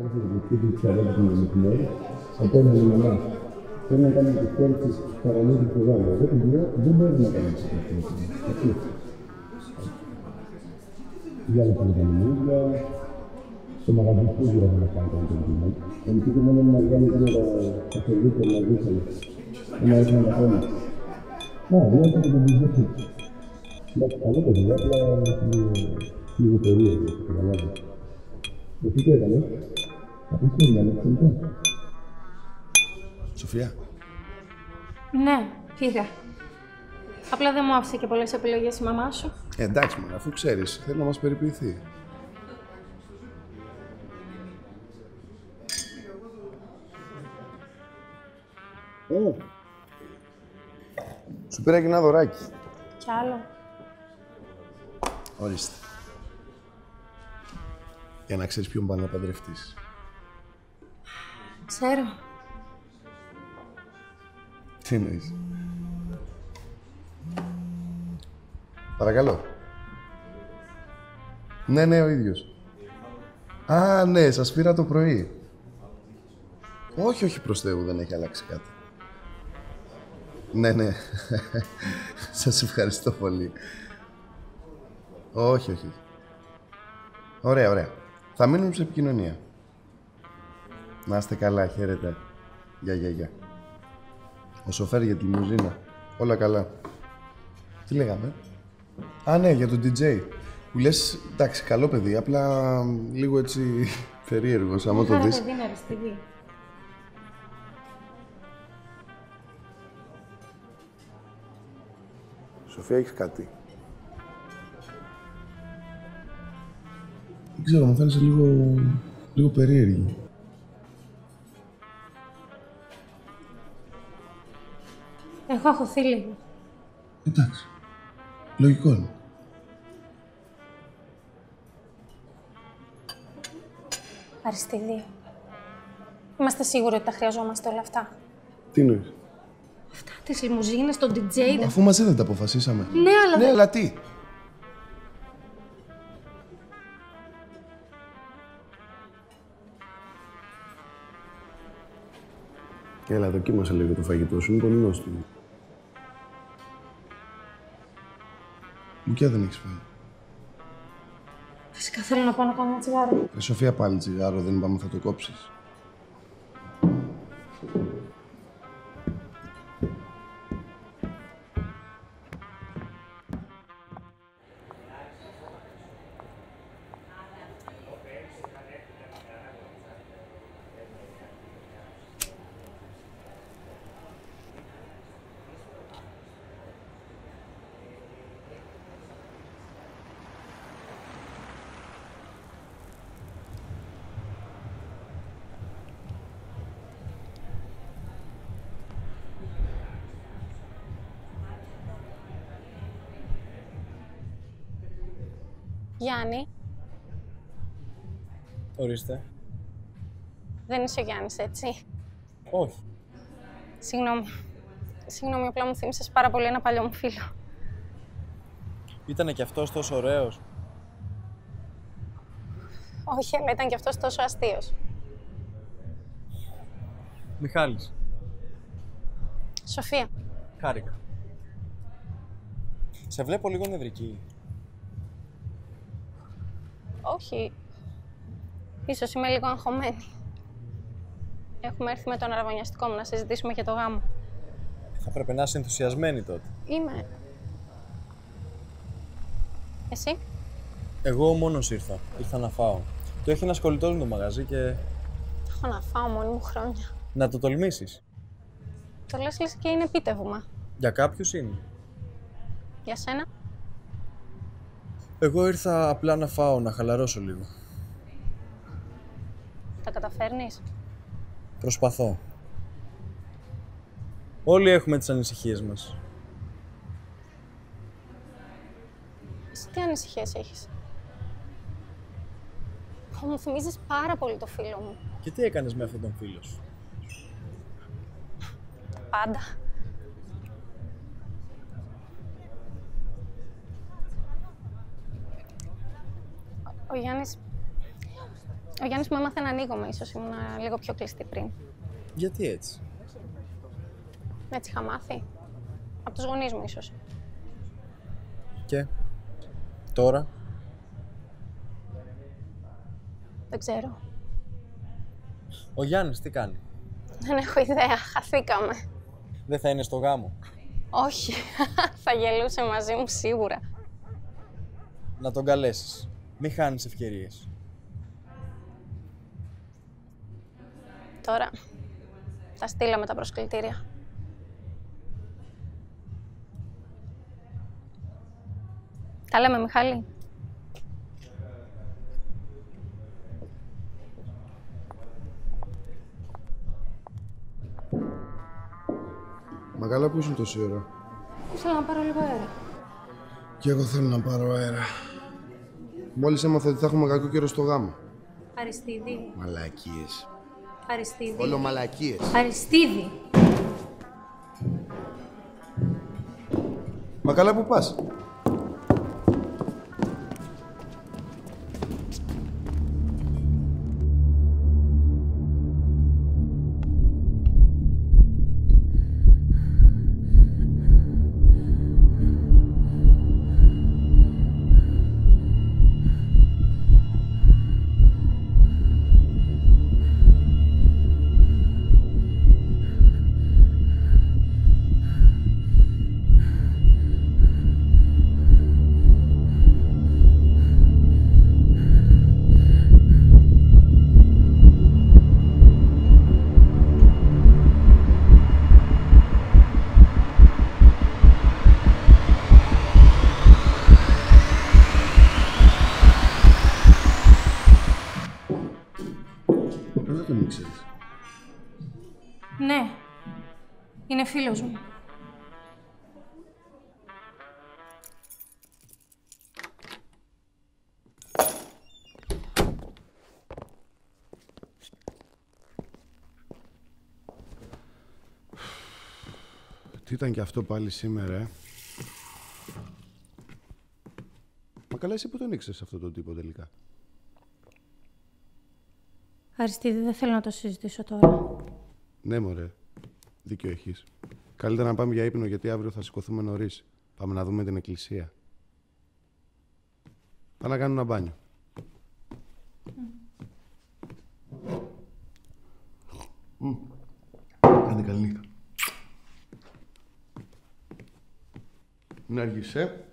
Άρχισε να πει ότι ξαρέλα την μεθυμέρη, απέναντι με εμάς. Θέλει να κάνει τη στέλνηση της παραμύθι του γάμου. Εγώ την λέω, δεν μπορεί να κάνει αυτό. Έτσι. Για να πάμε τα μηνύδια, στο μαγαζί που δεν να κάνει το μήνυμα. Εν τούτο μόνο να βγάλει και τα καθολίκια μαζί σας. Να έρθει να τα πούμε. Α, βλέπετε και τον βιβλίο. Εντάξει, καλό παιδί, απλά λίγο περίεργο, καταλάβετε. Εσύ τι έκανε, Σοφία, Ναι, πήρα. Απλά δεν μου άφησε και πολλές επιλογές η μαμά σου. ε, εντάξει μόνο, αφού ξέρεις, θέλει να μας περιποιηθεί. Ω. Σου πήρα και ένα δωράκι. Κι άλλο. Ορίστε. Για να ξέρεις ποιον πάνε να παντρευτείς. Ξέρω. Τι εννοείς; Παρακαλώ. Ναι, ναι, ο ίδιος. Α, ναι, σας πήρα το πρωί. Όχι, όχι, προς Θεού, δεν έχει αλλάξει κάτι. Ναι, ναι. σας ευχαριστώ πολύ. Όχι, όχι. Ωραία, ωραία. Θα μείνουμε σε επικοινωνία. Να είστε καλά, χαίρετε. Γεια, γεια, γεια. Ο σοφέρ για τη λιμουζίνα. Όλα καλά. Τι λέγαμε; Α, ναι, για τον DJ. Που λες, εντάξει, καλό παιδί, απλά λίγο έτσι περίεργος, άμα το Άρα δεις. παιδί είναι αριστική. Σοφία, έχεις κάτι; Δεν ξέρω, μου φαίνεσαι λίγο, λίγο περίεργη. Εγώ έχω λίγο. Εντάξει. Λογικό είναι. Αριστιδία. Είμαστε σίγουροι ότι τα χρειαζόμαστε όλα αυτά. Τι εννοείς; Αυτά τις λιμουζίνες, τον DJ. δεν- Αφού μαζί δεν τα αποφασίσαμε. Ναι, αλλά Ναι, δεν- αλλά τι; Έλα, δοκίμασε λίγο το φαγητό σου, είναι πολύ νόστιμο. Λουκιά δεν έχεις φάει. Φυσικά θέλω να πάω να κάνω ένα τσιγάρο. Ρε Σοφία πάλι τσιγάρο, δεν είπαμε θα το κόψεις. Γιάννη, Ορίστε. δεν είσαι ο Γιάννης, έτσι. Όχι. Συγγνώμη. Συγγνώμη, απλά μου θύμισες πάρα πολύ ένα παλιό μου φίλο. Ήτανε κι αυτός τόσο ωραίος; Όχι, αλλά ήταν κι αυτός τόσο αστείος. Μιχάλης. Σοφία, Χάρηκα. Σε βλέπω λίγο νευρική. Όχι. Ίσως είμαι λίγο αγχωμένη. Έχουμε έρθει με τον αραβωνιαστικό μου να συζητήσουμε για το γάμο. Θα πρέπει να είσαι ενθουσιασμένη τότε. Είμαι. Εσύ; Εγώ μόνος ήρθα. Ήρθα να φάω. Το έχει ένα κολλητός μου το μαγαζί και Έχω να φάω μόνη μου χρόνια. να το τολμήσεις. Το λες λες και είναι επίτευγμα. Για κάποιους είναι. Για σένα; Εγώ ήρθα απλά να φάω, να χαλαρώσω λίγο. Τα καταφέρνεις; Προσπαθώ. Όλοι έχουμε τις ανησυχίες μας. Εσύ τι ανησυχίες έχεις; Ω, Μου θυμίζεις πάρα πολύ το φίλο μου. Και τι έκανες με αυτόν τον φίλο σου; Πάντα. Ο Γιάννης Ο Γιάννης μου έμαθε να ανοίγομαι, ίσως ήμουν λίγο πιο κλειστή πριν. Γιατί έτσι; Έτσι είχα μάθει. Από τους γονείς μου, ίσως. Και; Τώρα; Δεν ξέρω. ο Γιάννης τι κάνει; Δεν έχω ιδέα. Χαθήκαμε. Δεν θα είναι στο γάμο; Όχι. Θα γελούσε μαζί μου σίγουρα. Να τον καλέσεις. Μη χάνεις ευκαιρίες. Τώρα θα στείλαμε τα προσκλητήρια. Τα λέμε, Μιχάλη. Μα καλά που ήσουν τόση ώρα. Θέλω να πάρω λίγο αέρα. Κι εγώ θέλω να πάρω αέρα. Μόλις έμαθα ότι θα έχουμε κακό καιρό στο γάμο. Αριστίδη. Μαλακίες. Αριστίδη. Όλο μαλακίες. Αριστίδη. Μα καλά που πας. Φίλος μου. Τι ήταν και αυτό πάλι σήμερα, ε; Μα καλά εσύ που τον ήξερες αυτό τον τύπο τελικά; Αριστίδη, δεν θέλω να το συζητήσω τώρα. Ναι, μωρέ. Δίκιο έχεις. Καλύτερα να πάμε για ύπνο γιατί αύριο θα σηκωθούμε νωρίς. Πάμε να δούμε την εκκλησία. Πάμε να κάνουμε ένα μπάνιο. Μμ. Άντε καλή νύχτα. Μην αργείς, ε.